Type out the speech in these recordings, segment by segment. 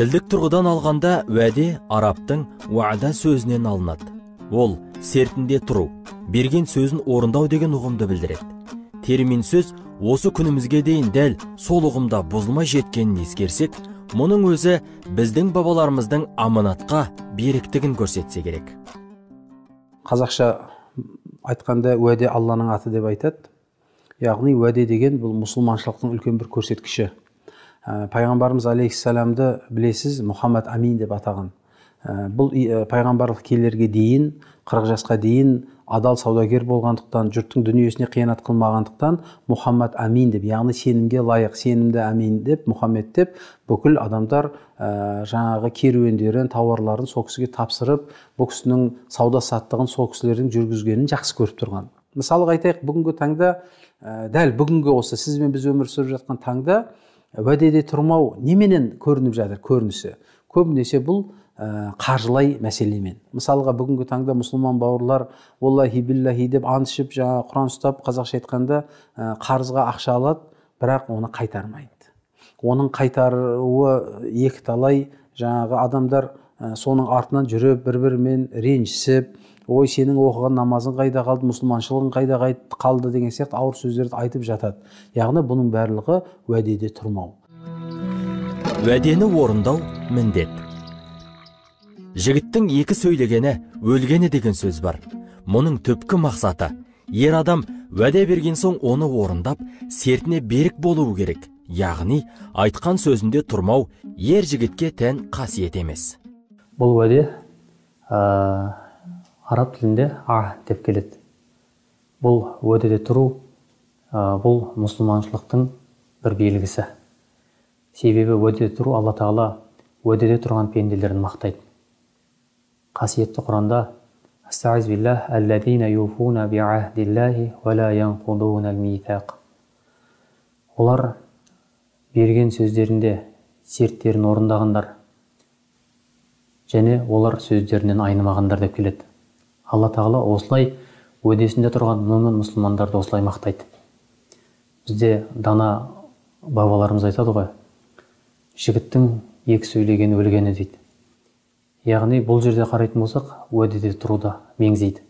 тілдік тұрғыдан алғанда уәде арабтың уәда сөзінен алынады. Ол сертінде тұру берген сөзін орындау деген ұғымды білдіреді. Термин сөз осы күнімізге дейін дәл сол ұғымда бұзылмай жеткенін ескерсек мұның өзі біздің бабаларымыздың аманатқа беріктігін көрсетсе керек қазақша айтқанда уәде алланың аты деп айтады. Яғни уәде деген бұл мұсылманшылықтың үлкен бір көрсеткіші. Ә, пайғамбарымыз алейхисаламды білесіз мұхаммад амин деп атаған. Ә, бұл ә, пайғамбарлық келерге дейін 40 жасқа дейін адал саудагер болғандықтан жұрттың дүниесіне қиянат қылмағандықтан мұхаммад амин деп яғни сенімге лайық сенімді амин деп мұхаммед деп бүкіл адамдар ә, жаңағы керуендерін тауарларын сол кісіге тапсырып бұл кісінің сауда саттығын сол кісілердің жүргізгенін жақсы көріп тұрған. Мысалға айтайық бүгінгі таңда ә, дәл бүгінгі осы сіз бен біз өмір сүріп жатқан таңда уәдеде тұрмау неменен көрініп жатыр көрінісі? Көбінесе бұл ә, қаржылай мәселемен. Мысалға бүгінгі таңда мұсылман бауырлар оллахи биллахи деп ант ішіп жаңағы құран ұстап қазақша айтқанда ә, қарызға ақша алады бірақ оны қайтармайды. Оның қайтаруы екіталай жаңағы адамдар ә, соның артынан жүріп бір бірімен ренжісіп ой сенің оқыған намазың қайда қалды мұсылманшылығың қайда қалды деген сияқты ауыр сөздерді айтып жатады. Яғни бұның барлығы уәдеде тұрмау. Уәдені орындау міндет. Жігіттің екі сөйлегені өлгені деген сөз бар. Мұның түпкі мақсаты ер адам уәде берген соң оны орындап сертіне берік болуы керек. Яғни айтқан сөзінде тұрмау ер жігітке тән қасиет емес. Бұл уәде ә, араб тілінде а деп келеді. Бұл уәдеде тұру ә, бұл мұсылманшылықтың бір белгісі. Себебі уәдеде тұру алла тағала уәдеде тұрған пенделерін мақтайды. Қасиетті құранда олар берген сөздерінде серттерін орындағандар және олар сөздерінен айнымағандар деп келеді. Алла тағала осылай уәдесінде тұрған момын мұсылмандарды осылай мақтайды. Бізде дана бабаларымыз айтады ғой жігіттің екі сөйлегені өлгені дейді. Яғни бұл жерде қарайтын болсақ уәдеде тұруды меңзейді.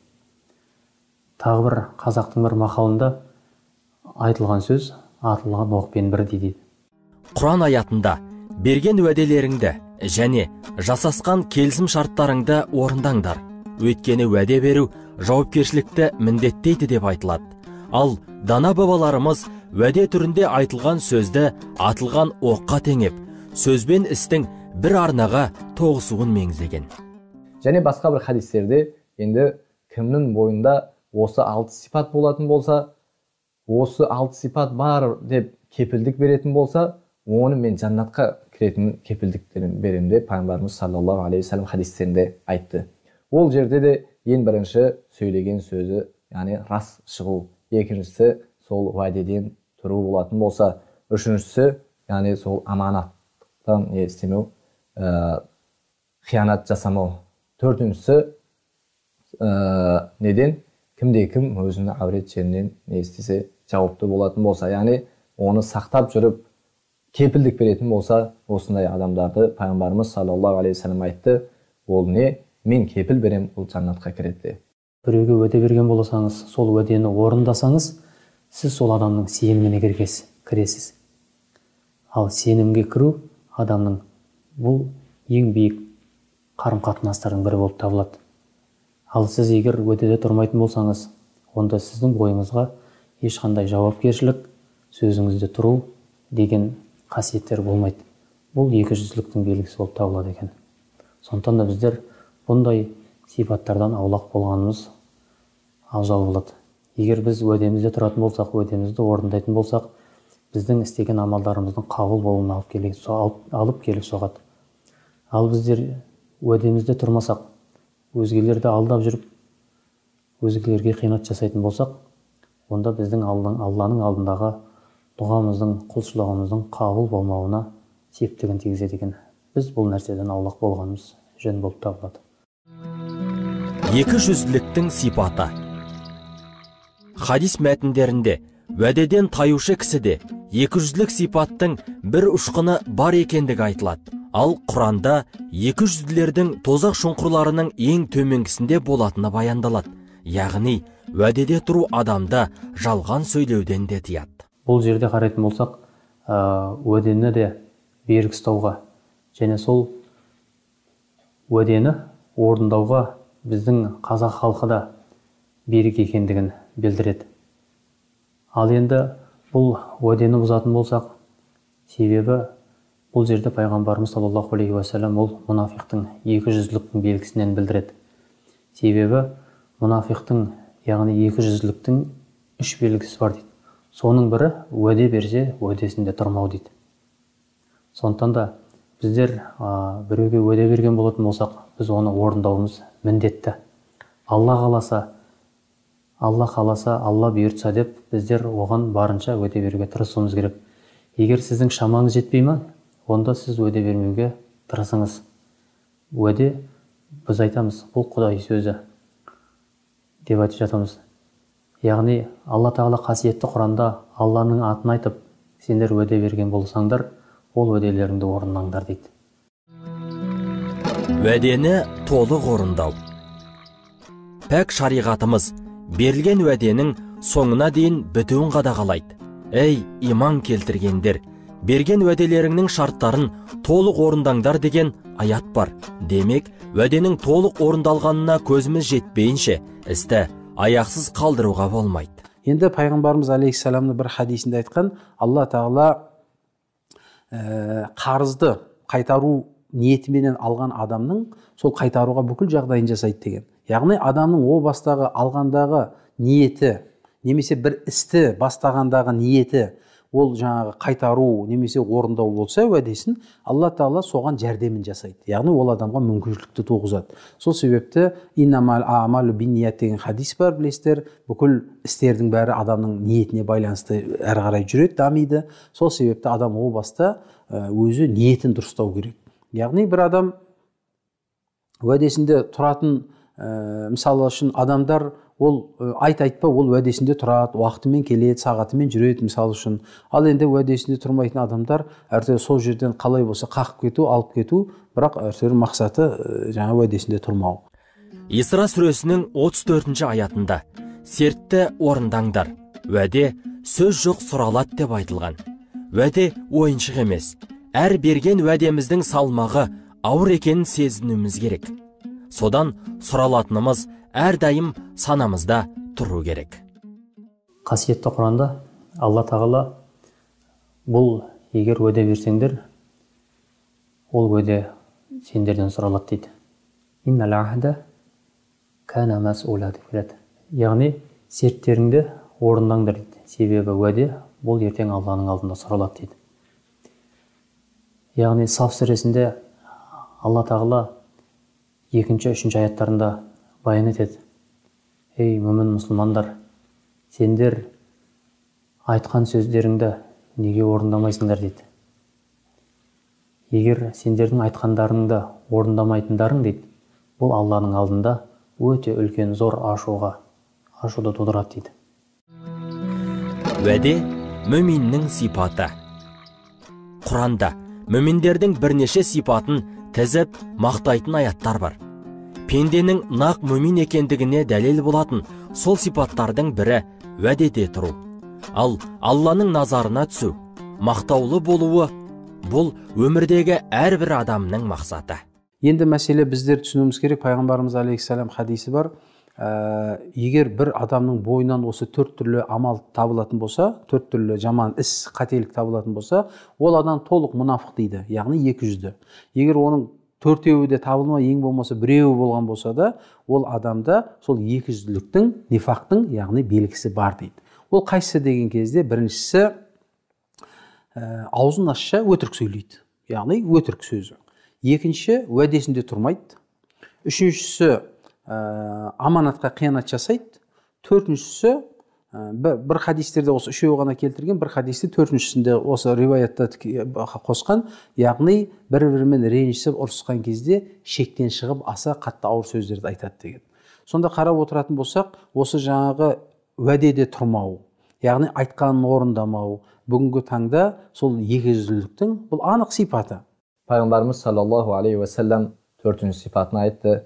Тағы бір қазақтың бір мақалында айтылған сөз атылған оқпен бірдей дейді. Құран аятында берген уәделеріңді және жасасқан келісім шарттарыңды орындаңдар. Өйткені уәде беру жауапкершілікті міндеттейді деп айтылады. Ал дана бабаларымыз уәде түрінде айтылған сөзді атылған оққа теңеп сөзбен істің бір арнаға тоғысуын меңзеген. Және басқа бір хадистерде енді кімнің бойында осы алты сипат болатын болса осы алты сипат бар деп кепілдік беретін болса оны мен жаннатқа кіретін кепілдіктерін беремін деп пайғамбарымыз саллаллаху алейхи вассалам хадистерінде айтты. Ол жерде де ең бірінші сөйлеген сөзі яғни рас шығу. Екіншісі сол уәдеден тұру болатын болса үшіншісі яғни сол аманаттан не істемеу ә, қиянат жасамау. Төртіншісі ә, неден? Кімде кім өзінің әурет жерінен не істесе жауапты болатын болса. Яғни оны сақтап жүріп кепілдік беретін болса осындай адамдарды пайғамбарымыз саллаллаху алейхи айтты. Ол не? Мен кепіл берем ол жаннатқа кіреді деп біреуге уәде берген болсаңыз сол уәдені орындасаңыз сіз сол адамның сеніміне кіресіз. Ал сенімге кіру адамның бұл ең биік қарым қатынастардың бірі болып табылады. Ал сіз егер уәдеде тұрмайтын болсаңыз онда сіздің бойыңызға ешқандай жауапкершілік сөзіңізде тұру деген қасиеттер болмайды. Бұл екіжүзділіктің белгісі болып табылады екен. Сондықтан да біздер бұндай сипаттардан аулақ болғанымыз абзал болады егер біз уәдемізде тұратын болсақ уәдемізді орындайтын болсақ біздің істеген амалдарымыздың қабыл болуына алып келе, алып келіп соғады. Ал біздер уәдемізде тұрмасақ өзгелерді алдап жүріп өзгелерге қиянат жасайтын болсақ онда біздің алланың алдындағы дұғамыздың құлшылығымыздың қабыл болмауына септігін тигізеді екен. Біз бұл нәрседен аулақ болғанымыз жөн болып табылады. Екі жүзділіктің сипаты. Хадис мәтіндерінде уәдеден таюшы кісіде екі жүзділік сипаттың бір ұшқыны бар екендігі айтылады. Ал құранда екі жүзділердің тозақ шұңқырларының ең төменгісінде болатыны баяндалады. Яғни уәдеде тұру адамды жалған сөйлеуден де тыяды бұл жерде қарайтын болсақ уәдені де берік ұстауға және сол уәдені орындауға біздің қазақ халқы да берік екендігін білдіреді. Ал енді бұл уәдені бұзатын болсақ себебі бұл жерде пайғамбарымыз саллаллаху алейхи уассалам ол мұнафиқтың екі жүзділіктің белгісінен білдіреді. Себебі мұнафиқтың яғни екі жүзділіктің үш белгісі бар дейді. Соның бірі уәде берсе уәдесінде тұрмау дейді. Сондықтан да біздер біреуге уәде берген болатын болсақ біз оны орындауымыз міндетті. Алла қаласа алла қаласа алла бұйыртса деп біздер оған барынша уәде беруге тырысуымыз керек. Егер сіздің шамаңыз жетпей ма онда сіз уәде бермеуге тырысыңыз. Уәде біз айтамыз бұл құдай сөзі деп айтып жатамыз. Яғни алла тағала қасиетті құранда алланың атын айтып сендер уәде берген болсаңдар ол уәделеріңді орындаңдар дейді. Уәдені толық орындау. Пәк шариғатымыз берілген уәденің соңына дейін бітуін қадағалайды. Ей иман келтіргендер берген уәделеріңнің шарттарын толық орындаңдар деген аят бар. Демек уәденің толық орындалғанына көзіміз жетпейінше істі аяқсыз қалдыруға болмайды. Енді пайғамбарымыз алейхисаламның бір хадисінде айтқан алла тағала ә, қарызды қайтару ниетіменен алған адамның сол қайтаруға бүкіл жағдайын жасайды деген. Яғни адамның о бастағы алғандағы ниеті немесе бір істі бастағандағы ниеті ол жаңағы қайтару немесе орындау болса уәдесін алла тағала соған жәрдемін жасайды. Яғни ол адамға мүмкіншілікті туғызады. Сол себепті деген хадис бар білесіздер. Бүкіл істердің бәрі адамның ниетіне байланысты әрі қарай жүреді дамиды. Сол себепті адам о баста өзі ниетін дұрыстау керек. Яғни бір адам уәдесінде тұратын ә, мысалы үшін адамдар ол айт айтпа ол уәдесінде тұрады уақытымен келеді сағатымен жүреді мысалы үшін. Ал енді уәдесінде тұрмайтын адамдар әртүрлі сол жерден қалай болса қақып кету алып кету бірақ әртүрлі мақсаты жаңа уәдесінде тұрмау. Исра сүресінің 34 төртінші аятында сертті орындаңдар уәде сөз жоқ сұралады деп айтылған. Уәде ойыншық емес әр берген уәдеміздің салмағы ауыр екенін сезінуіміз керек. Содан сұралатынымыз әрдайым санамызда тұру керек. Қасиетті құранда алла тағала бұл егер уәде берсеңдер ол уәде сендерден сұралады дейді. Яғни серттеріңді орындаңдар дейді. Себебі уәде бұл ертең алланың алдында сұралады дейді. Яғни саф сүресінде алла тағала екінші үшінші аяттарында баян етеді. Ей мүмін мұсылмандар сендер айтқан сөздеріңді неге орындамайсыңдар дейді. Егер сендердің айтқандарыңды орындамайтындарың дейді бұл алланың алдында өте үлкен зор ашуға ашуды тудырады дейді. Уәде мүминнің сипаты. Құранда. Мүминдердің бірнеше сипатын тізіп мақтайтын аяттар бар. Пенденің нақ мүмин екендігіне дәлел болатын сол сипаттардың бірі уәдеде тұру. Ал алланың назарына түсу мақтаулы болуы бұл өмірдегі әрбір адамның мақсаты. Енді мәселе біздер түсінуіміз керек пайғамбарымыз алейхисалам хадисі бар. Ә, егер бір адамның бойынан осы төрт түрлі амал табылатын болса төрт түрлі жаман іс қателік табылатын болса ол адам толық мұнафық дейді яғни екі жүзді. Егер оның төртеуі де табылмай ең болмаса біреуі болған болса да ол адамда сол екі жүзділіктің нифақтың яғни белгісі бар дейді. Ол қайсысы деген кезде біріншісі ә, аузын ашса өтірік сөйлейді яғни өтірік сөзі. Екінші уәдесінде тұрмайды. Үшіншісі ә, аманатқа қиянат жасайды. Төртіншісі Ә, бір хадистерде осы үшеуі ғана келтірген бір хадисте төртіншісінде осы риуаятта қосқан. Яғни бір бірімен ренжісіп ұрысқан кезде шектен шығып аса қатты ауыр сөздерді айтады деген. Сонда қарап отыратын болсақ осы жаңағы уәдеде тұрмау яғни айтқанын орындамау бүгінгі таңда сол екіжүзділіктің бұл анық сипаты. Пайғамбарымыз саллаллаху алейхи уассалам төртінші сипатын айтты.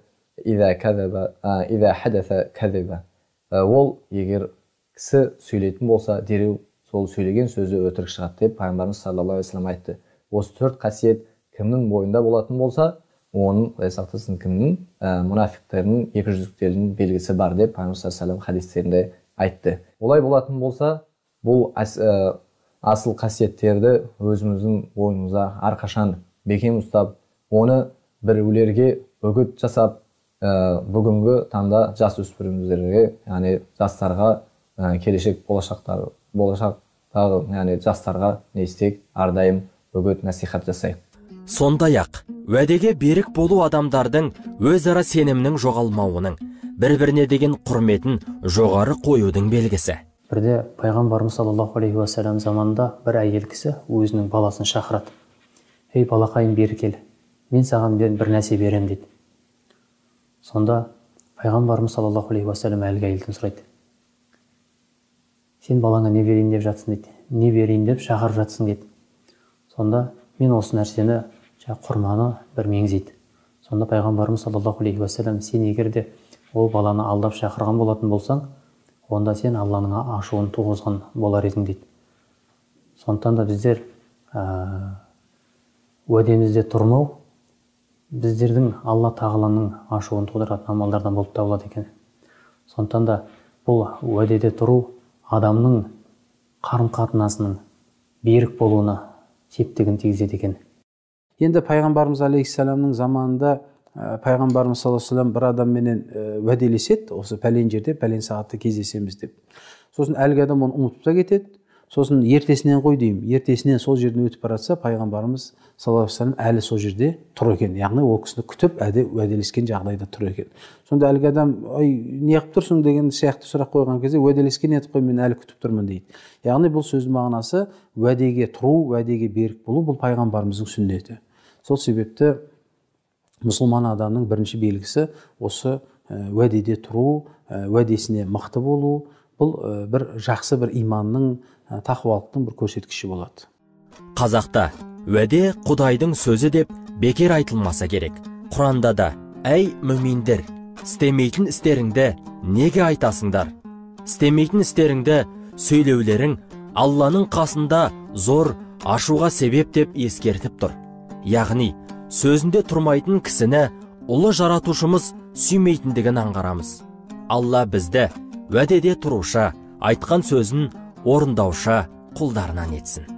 Ол егер кісі сөйлейтін болса дереу сол сөйлеген сөзі өтірік шығады деп пайғамбарымыз саллаллаху алейхи вассалам айтты. Осы төрт қасиет кімнің бойында болатын болса оның құдай сақтасын кімнің ә, мұнафиқтердің екіжүздіктердің белгісі бар деп пайғамбар саллаллаху хадистерінде айтты. Олай болатын болса бұл ә, асыл қасиеттерді өзіміздің бойымызда әрқашан бекем ұстап оны біреулерге үгіт жасап ә, бүгінгі таңда жас өспірімдерге яғни жастарға ә, келешек болашақтар болашақтағы яғни жастарға не істейік әрдайым үгіт насихат жасайық сондай ақ уәдеге берік болу адамдардың өзара сенімнің жоғалмауының бір біріне деген құрметін жоғары қоюдың белгісі. Бірде пайғамбарымыз саллаллаху алейхи уассалам заманында бір әйел кісі өзінің баласын шақырады ей балақайым бері кел мен саған бір нәрсе беремін дейді сонда пайғамбарымыз саллаллаху алейхи уассалам әлгі әйелден сұрайды. Сен балаңа не берейін деп жатсың? дейді не берейін деп шақырып жатсың? дейді сонда мен осы нәрсені жаңағы құрманы бір меңзейді. Сонда пайғамбарымыз саллаллаху алейхи уассалам сен егер де ол баланы алдап шақырған болатын болсаң онда сен алланың ашуын туғызған болар едің дейді сондықтан да біздер ә, уәдемізде тұрмау біздердің алла тағаланың ашуын тудыратын амалдардан болып табылады екен. Сондықтан да бұл уәдеде тұру адамның қарым қатынасының берік болуына септігін тигізеді екен. Енді пайғамбарымыз алейхисаламның заманында ә, пайғамбарымыз саллаллаху алейhi бір адамменен ә, уәделеседі осы пәлен жерде пәлен сағатта кездесеміз деп. Сосын әлгі адам оны ұмытып та кетеді. Сосын ертесінен ғой деймін. Ертесінен сол жерден өтіп бара жатса пайғамбарымыз саллаллаху алейhi әлі сол жерде тұр екен. Яғни ол кісіні күтіп әде уәделескен жағдайда тұр екен. Сонда әлгі адам ой неғып тұрсың? деген сияқты сұрақ қойған кезде уәделескен едік қой мен әлі күтіп тұрмын дейді. Яғни бұл сөздің мағынасы уәдеге тұру уәдеге берік болу бұл пайғамбарымыздың сүннеті. Сол себепті мұсылман адамның бірінші белгісі осы уәдеде тұру уәдесіне мықты болу бұл бір жақсы бір иманның тақуалықтың бір көрсеткіші болады. Қазақта уәде құдайдың сөзі деп бекер айтылмаса керек. Құранда да әй мүминдер істемейтін істеріңді неге айтасыңдар? Істемейтін істеріңді сөйлеулерің алланың қасында зор ашуға себеп деп ескертіп тұр. Яғни сөзінде тұрмайтын кісіні ұлы жаратушымыз сүймейтіндігін аңғарамыз. Алла бізді уәдеде тұрушы айтқан сөзін орындаушы құлдарынан етсін.